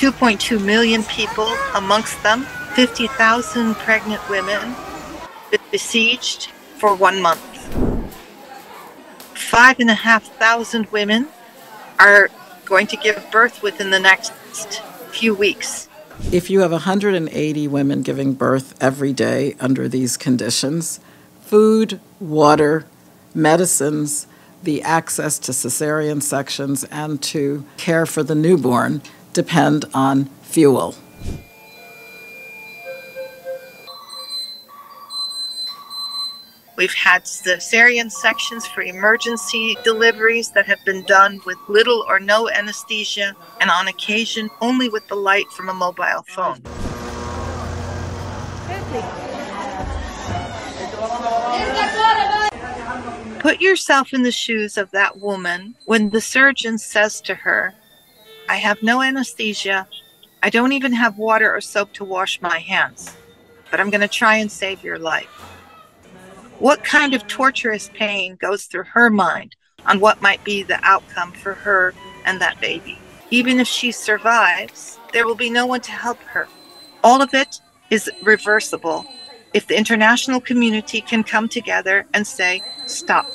2.2 million people, amongst them 50,000 pregnant women, besieged for one month. Five and a half thousand women are going to give birth within the next few weeks. If you have 180 women giving birth every day under these conditions, food, water, medicines, the access to cesarean sections, and to care for the newborn depend on fuel. We've had cesarean sections for emergency deliveries that have been done with little or no anesthesia, and on occasion only with the light from a mobile phone. Put yourself in the shoes of that woman when the surgeon says to her, I have no anesthesia. I don't even have water or soap to wash my hands, but I'm going to try and save your life. What kind of torturous pain goes through her mind on what might be the outcome for her and that baby? Even if she survives, there will be no one to help her. All of it is reversible if the international community can come together and say, stop